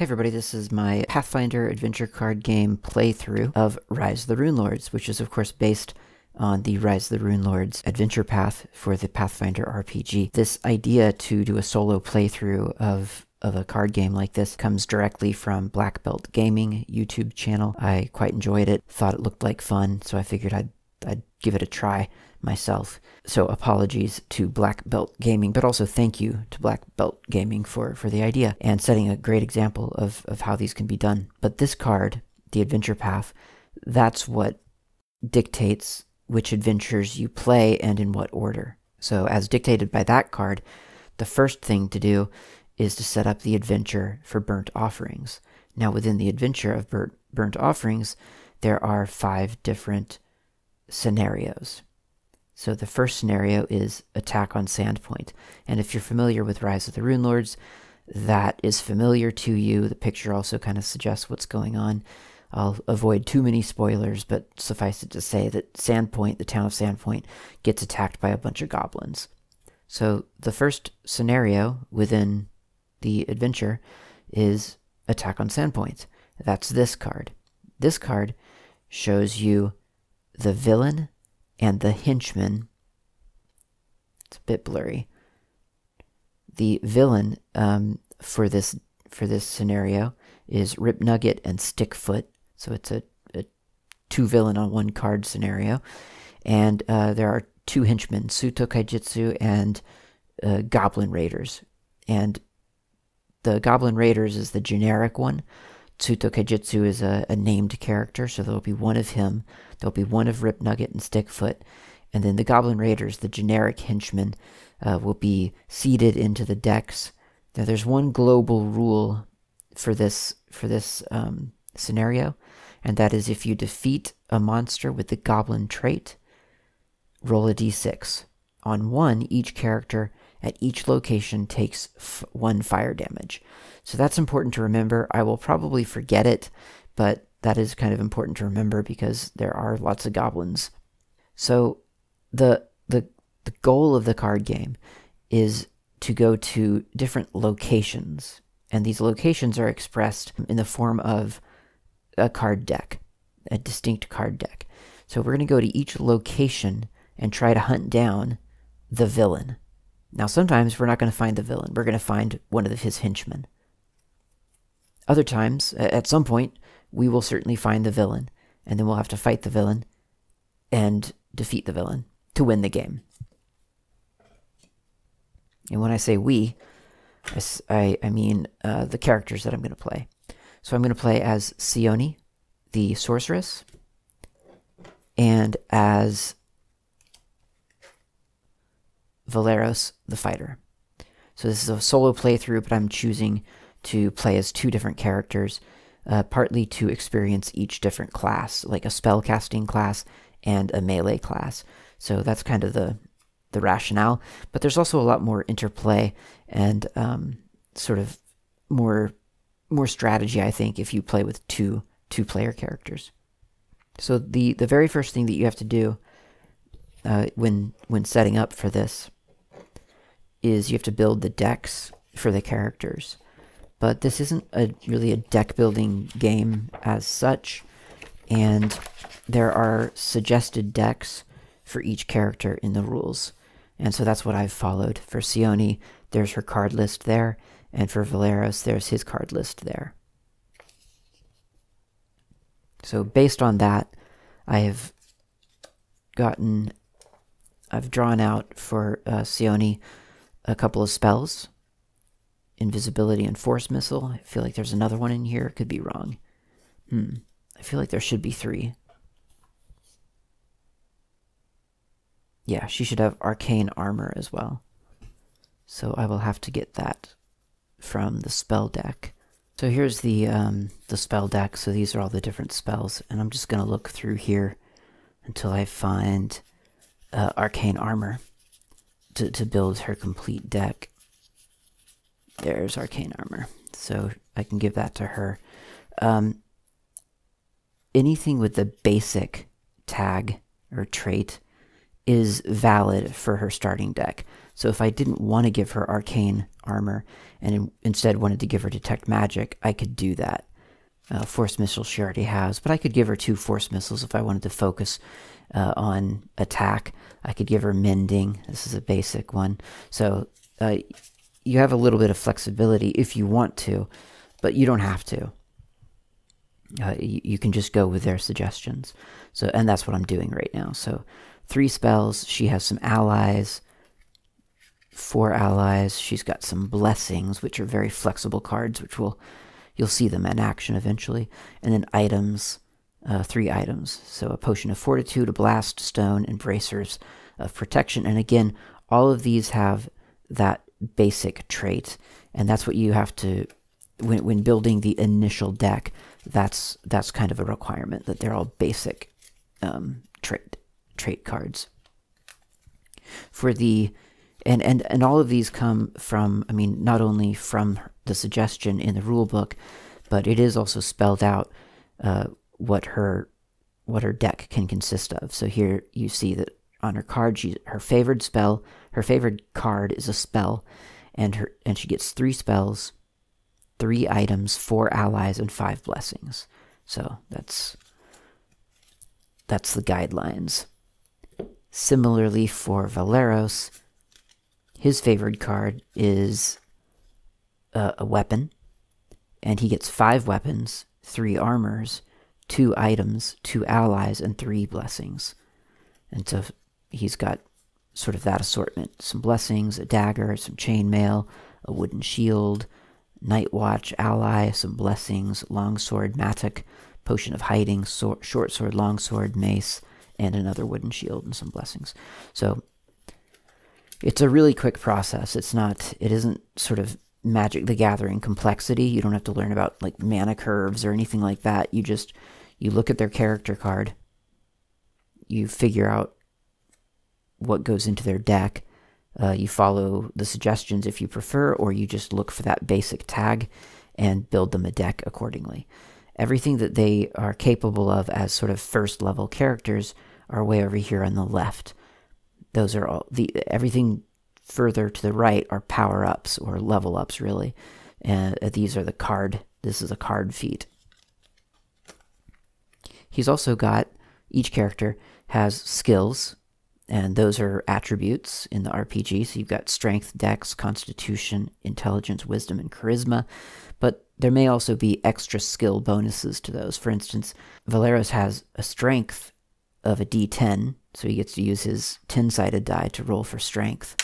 Hey everybody, this is my Pathfinder adventure card game playthrough of Rise of the Runelords, which is of course based on the Rise of the Runelords adventure path for the Pathfinder RPG. This idea to do a solo playthrough of of a card game like this comes directly from Black Belt Gaming YouTube channel. I quite enjoyed it, thought it looked like fun, so I figured I'd I'd give it a try myself. So apologies to Black Belt Gaming, but also thank you to Black Belt Gaming for, for the idea and setting a great example of, of how these can be done. But this card, the Adventure Path, that's what dictates which adventures you play and in what order. So as dictated by that card, the first thing to do is to set up the adventure for burnt offerings. Now within the adventure of burnt, burnt offerings, there are five different scenarios. So the first scenario is attack on Sandpoint. And if you're familiar with Rise of the Runelords, that is familiar to you. The picture also kind of suggests what's going on. I'll avoid too many spoilers, but suffice it to say that Sandpoint, the town of Sandpoint, gets attacked by a bunch of goblins. So the first scenario within the adventure is attack on Sandpoint. That's this card. This card shows you the villain and the henchman. It's a bit blurry. The villain um, for this for this scenario is Rip Nugget and Stickfoot. So it's a, a two villain on one card scenario, and uh, there are two henchmen, Tsuto Kaijitsu and uh, Goblin Raiders. And the Goblin Raiders is the generic one. Tsuto Kaijitsu is a, a, named character, so there'll be one of him, there'll be one of Rip Nugget and Stickfoot, and then the Goblin Raiders, the generic henchmen, uh, will be seeded into the decks. Now, there's one global rule for this for this um, scenario, and that is if you defeat a monster with the Goblin trait, roll a d6. On one, each character at each location takes one fire damage. So that's important to remember. I will probably forget it, but that is kind of important to remember because there are lots of goblins. So the the the goal of the card game is to go to different locations, and these locations are expressed in the form of a card deck, a distinct card deck. So we're going to go to each location and try to hunt down the villain. Now, sometimes we're not going to find the villain. We're going to find one of his henchmen. Other times, at some point, we will certainly find the villain, and then we'll have to fight the villain and defeat the villain to win the game. And when I say we, I, I mean uh, the characters that I'm going to play. So I'm going to play as Seoni, the sorceress, and as Valeros, the fighter. So this is a solo playthrough, but I'm choosing to play as two different characters, uh, partly to experience each different class, like a spellcasting class and a melee class. So that's kind of the the rationale. But there's also a lot more interplay and um, sort of more more strategy, I think, if you play with two two player characters. So the the very first thing that you have to do uh, when when setting up for this is you have to build the decks for the characters. But this isn't a, really a deck building game as such, and there are suggested decks for each character in the rules. And so that's what I've followed. For Seoni, there's her card list there, and for Valeros, there's his card list there. So based on that, I have gotten, I've drawn out for uh, Seoni a couple of spells invisibility and force missile. I feel like there's another one in here. Could be wrong. Hmm. I feel like there should be three. Yeah, she should have arcane armor as well. So I will have to get that from the spell deck. So here's the um, the spell deck. So these are all the different spells, and I'm just gonna look through here until I find uh, arcane armor to to build her complete deck. There's arcane armor. So I can give that to her. Um, anything with the basic tag or trait is valid for her starting deck. So if I didn't want to give her arcane armor and in, instead wanted to give her detect magic, I could do that. Uh, force missile she already has, but I could give her two force missiles if I wanted to focus uh, on attack. I could give her mending. This is a basic one. So uh, you have a little bit of flexibility if you want to, but you don't have to. Uh, you, you, can just go with their suggestions. So, and that's what I'm doing right now. So, three spells. She has some allies. Four allies. She's got some blessings, which are very flexible cards, which will you'll see them in action eventually. And then items. Uh, three items. So a potion of fortitude, a blast stone, and bracers of protection. And again, all of these have that basic trait, and that's what you have to when when building the initial deck. That's that's kind of a requirement that they're all basic um, trait trait cards. For the and and and all of these come from I mean not only from the suggestion in the rule book, but it is also spelled out uh, what her what her deck can consist of. So here you see that on her card, she her favored spell, her favorite card is a spell, and her and she gets three spells, three items, four allies, and five blessings. So that's that's the guidelines. Similarly for Valeros, his favorite card is a, a weapon, and he gets five weapons, three armors, two items, two allies, and three blessings. And so he's got sort of that assortment some blessings, a dagger, some chainmail, a wooden shield, night watch, ally, some blessings, longsword, mattock, potion of hiding, short sword, longsword, mace, and another wooden shield and some blessings. So it's a really quick process. It's not, it isn't sort of Magic the Gathering complexity. You don't have to learn about like mana curves or anything like that. You just, you look at their character card, you figure out what goes into their deck. Uh, you follow the suggestions if you prefer, or you just look for that basic tag and build them a deck accordingly. Everything that they are capable of as sort of first level characters are way over here on the left. Those are all the everything further to the right are power ups or level ups, really. And uh, these are the card. This is a card feat. He's also got each character has skills and those are attributes in the RPG. So you've got strength, dex, constitution, intelligence, wisdom, and charisma. But there may also be extra skill bonuses to those. For instance, Valeros has a strength of a d10, so he gets to use his 10 sided die to roll for strength.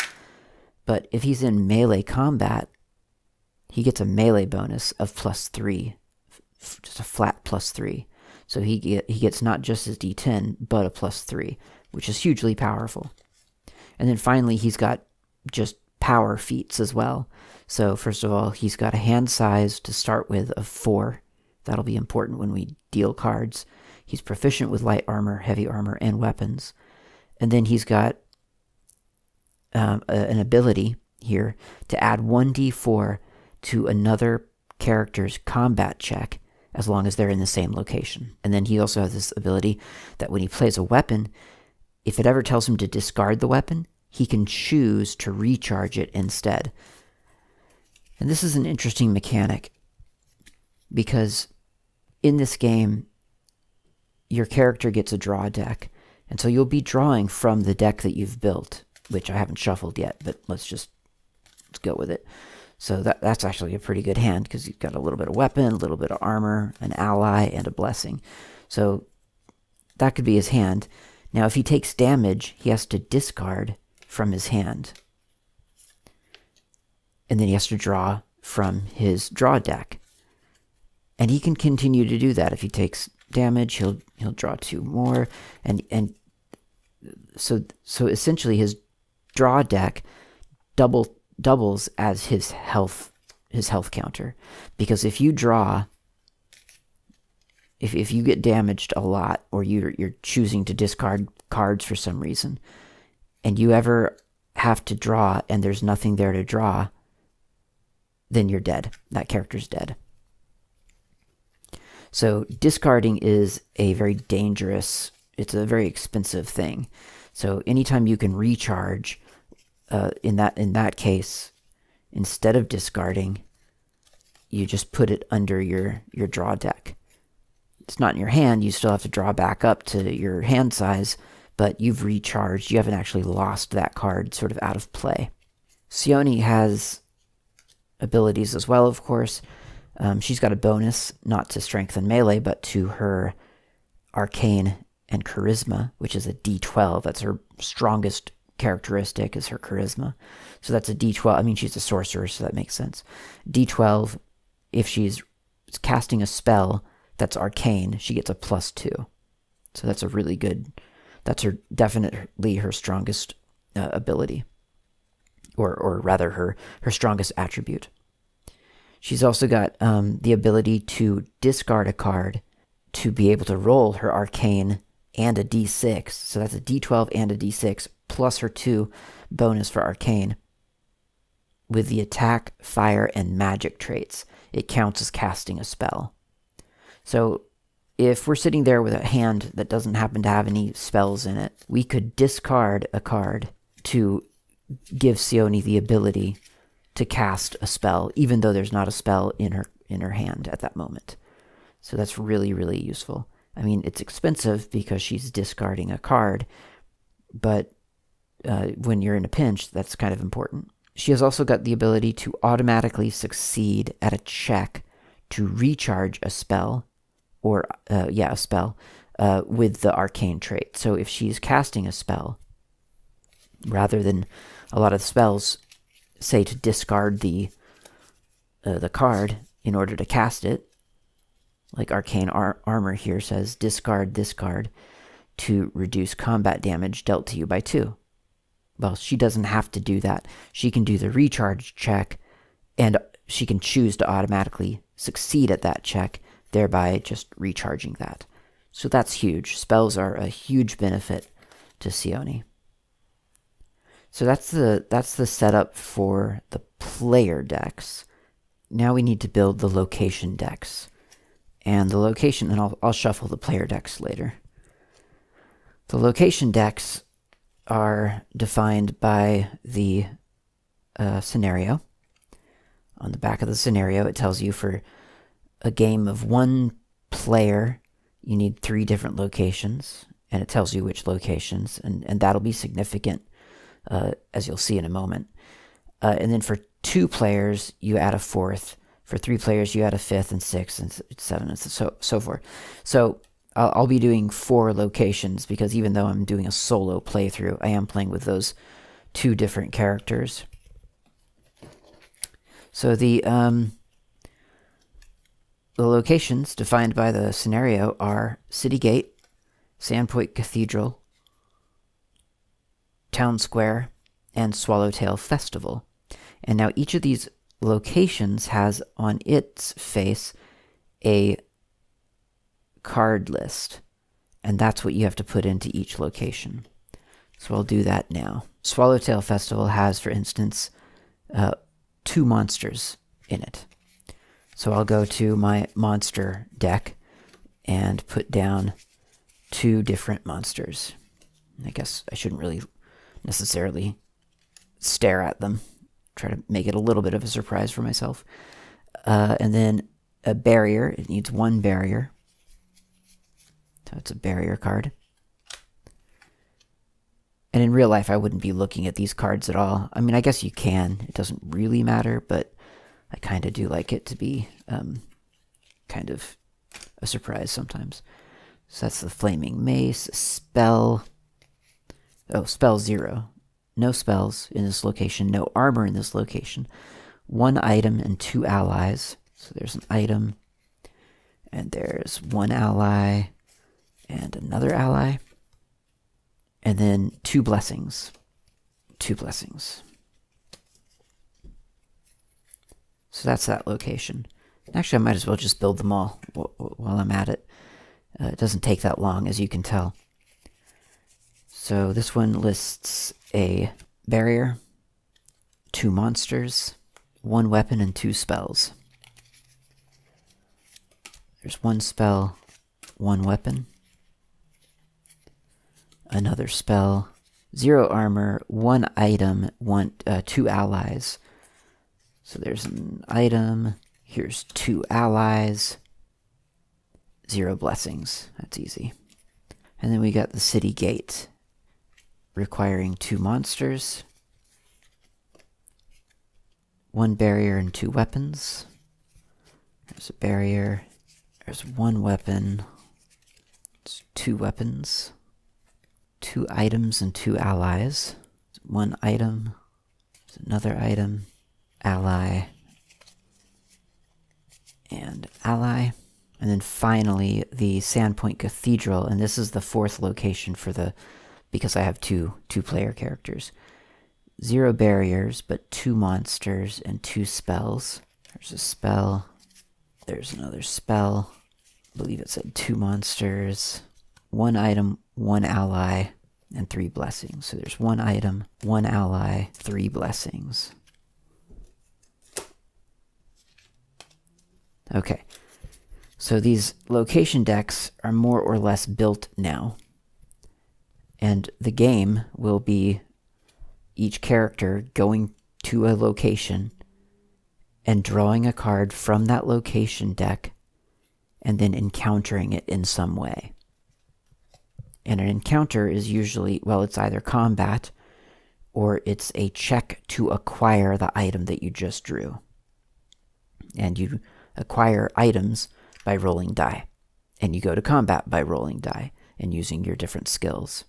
But if he's in melee combat, he gets a melee bonus of plus 3, just a flat plus 3. So he, get, he gets not just his d10, but a plus 3 which is hugely powerful. And then finally, he's got just power feats as well. So, first of all, he's got a hand size to start with of four. That'll be important when we deal cards. He's proficient with light armor, heavy armor, and weapons. And then he's got um, an ability here to add 1d4 to another character's combat check as long as they're in the same location. And then he also has this ability that when he plays a weapon, if it ever tells him to discard the weapon, he can choose to recharge it instead. And this is an interesting mechanic because in this game, your character gets a draw deck. And so you'll be drawing from the deck that you've built, which I haven't shuffled yet, but let's just let's go with it. So that, that's actually a pretty good hand because you've got a little bit of weapon, a little bit of armor, an ally, and a blessing. So that could be his hand. Now, if he takes damage, he has to discard from his hand. And then he has to draw from his draw deck. And he can continue to do that. If he takes damage, he'll he'll draw two more. And and so so essentially his draw deck double doubles as his health his health counter. Because if you draw if, if you get damaged a lot or you're, you're choosing to discard cards for some reason and you ever have to draw and there's nothing there to draw, then you're dead. That character's dead. So discarding is a very dangerous, it's a very expensive thing. So anytime you can recharge uh, in that in that case, instead of discarding, you just put it under your your draw deck. It's not in your hand. You still have to draw back up to your hand size, but you've recharged. You haven't actually lost that card sort of out of play. Seoni has abilities as well, of course. Um, she's got a bonus, not to strength and melee, but to her arcane and charisma, which is a d12. That's her strongest characteristic is her charisma. So that's a d12. I mean, she's a sorcerer, so that makes sense. d12, if she's casting a spell that's arcane, she gets a plus two. So that's a really good, that's her definitely her strongest uh, ability, or or rather her her strongest attribute. She's also got um, the ability to discard a card to be able to roll her arcane and a d6. So that's a d12 and a d6 plus her 2 bonus for arcane. With the attack, fire, and magic traits, it counts as casting a spell. So if we're sitting there with a hand that doesn't happen to have any spells in it, we could discard a card to give Seoni the ability to cast a spell, even though there's not a spell in her in her hand at that moment. So that's really, really useful. I mean, it's expensive because she's discarding a card, but uh, when you're in a pinch, that's kind of important. She has also got the ability to automatically succeed at a check to recharge a spell, or, uh, yeah, a spell, uh, with the arcane trait. So if she's casting a spell, rather than a lot of spells say to discard the uh, the card in order to cast it, like Arcane Ar Armor here says, discard this card to reduce combat damage dealt to you by two. Well, she doesn't have to do that. She can do the recharge check, and she can choose to automatically succeed at that check, thereby just recharging that. So that's huge. Spells are a huge benefit to Seoni. So that's the that's the setup for the player decks. Now we need to build the location decks and the location, and I'll, I'll shuffle the player decks later. The location decks are defined by the uh, scenario. On the back of the scenario, it tells you for a game of one player, you need three different locations, and it tells you which locations, and, and that'll be significant, uh, as you'll see in a moment. Uh, and then for two players, you add a fourth, for three players, you add a fifth and sixth and seven and so so forth. So I'll, I'll be doing four locations because even though I'm doing a solo playthrough, I am playing with those two different characters. So the um, the locations defined by the scenario are City Gate, Sandpoint Cathedral, Town Square, and Swallowtail Festival. And now each of these locations has on its face a card list. And that's what you have to put into each location. So I'll do that now. Swallowtail Festival has, for instance, uh, two monsters in it. So I'll go to my monster deck and put down two different monsters. I guess I shouldn't really necessarily stare at them try to make it a little bit of a surprise for myself. Uh, and then a barrier. It needs one barrier. So it's a barrier card. And in real life, I wouldn't be looking at these cards at all. I mean, I guess you can. It doesn't really matter, but I kind of do like it to be um, kind of a surprise sometimes. So that's the Flaming Mace, Spell. Oh, Spell Zero. No spells in this location, no armor in this location. One item and two allies. So there's an item, and there's one ally and another ally. And then two blessings. Two blessings. So that's that location. Actually, I might as well just build them all while I'm at it. Uh, it doesn't take that long, as you can tell. So this one lists a barrier, two monsters, one weapon, and two spells. There's one spell, one weapon, another spell, zero armor, one item, one uh, two allies. So there's an item. Here's two allies. Zero blessings. That's easy. And then we got the city gate, requiring two monsters, one barrier and two weapons. There's a barrier. There's one weapon. There's two weapons. Two items and two allies. One item. Another item. Ally. And ally. And then finally, the Sandpoint Cathedral, and this is the fourth location for the, because I have two two player characters. Zero barriers, but two monsters and two spells. There's a spell. There's another spell. I believe it said two monsters, one item, one ally, and three blessings. So there's one item, one ally, three blessings. Okay. So these location decks are more or less built now. And the game will be each character going to a location and drawing a card from that location deck and then encountering it in some way. And an encounter is usually, well, it's either combat or it's a check to acquire the item that you just drew. And you acquire items by rolling die. And you go to combat by rolling die and using your different skills.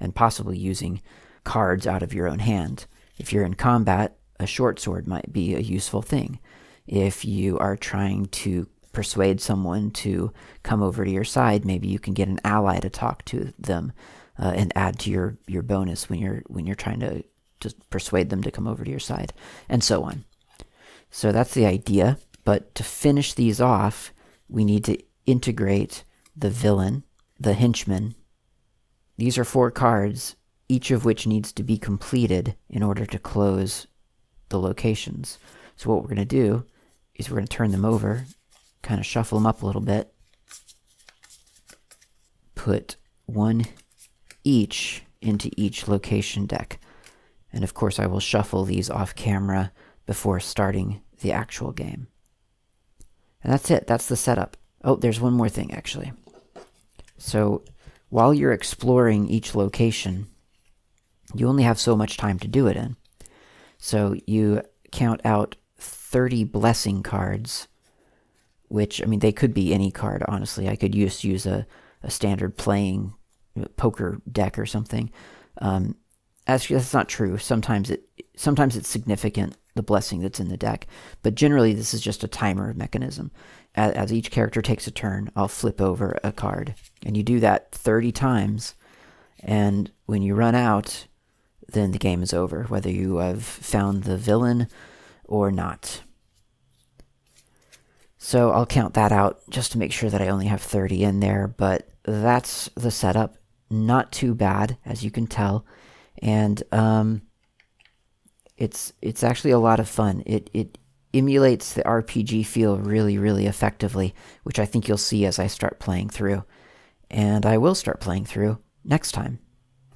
And possibly using cards out of your own hand. If you're in combat, a short sword might be a useful thing. If you are trying to persuade someone to come over to your side, maybe you can get an ally to talk to them uh, and add to your, your bonus when you're when you're trying to, to persuade them to come over to your side, and so on. So that's the idea. But to finish these off, we need to integrate the villain, the henchman. These are four cards, each of which needs to be completed in order to close the locations. So what we're going to do is we're going to turn them over, kind of shuffle them up a little bit, put one each into each location deck. And of course I will shuffle these off camera before starting the actual game. And that's it. That's the setup. Oh, there's one more thing, actually. So, while you're exploring each location, you only have so much time to do it in. So, you count out 30 blessing cards, which, I mean, they could be any card, honestly. I could just use a, a standard playing uh, poker deck or something. Um, actually, that's not true. Sometimes it sometimes it's significant the blessing that's in the deck. But generally, this is just a timer mechanism. As, as, each character takes a turn, I'll flip over a card. And you do that 30 times. And when you run out, then the game is over, whether you have found the villain or not. So I'll count that out just to make sure that I only have 30 in there. But that's the setup. Not too bad, as you can tell. And, um, it's it's actually a lot of fun. It it emulates the RPG feel really really effectively, which I think you'll see as I start playing through. And I will start playing through next time.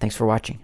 Thanks for watching.